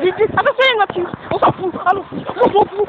Attention Mathieu On s'en fout Allons On s'en fout